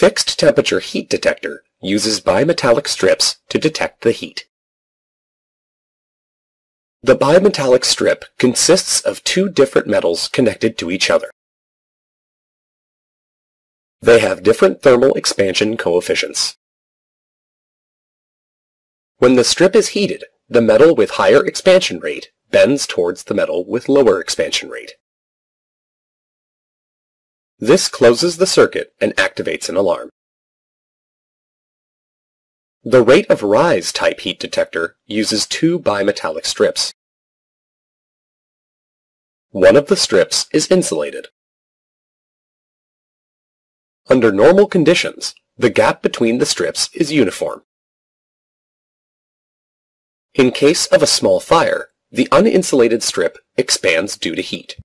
fixed temperature heat detector uses bimetallic strips to detect the heat. The bimetallic strip consists of two different metals connected to each other. They have different thermal expansion coefficients. When the strip is heated, the metal with higher expansion rate bends towards the metal with lower expansion rate. This closes the circuit and activates an alarm. The rate of rise type heat detector uses two bimetallic strips. One of the strips is insulated. Under normal conditions, the gap between the strips is uniform. In case of a small fire, the uninsulated strip expands due to heat.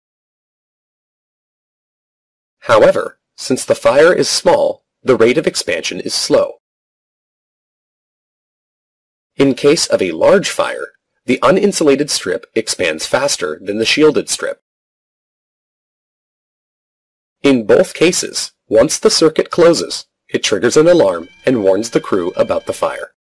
However, since the fire is small, the rate of expansion is slow. In case of a large fire, the uninsulated strip expands faster than the shielded strip. In both cases, once the circuit closes, it triggers an alarm and warns the crew about the fire.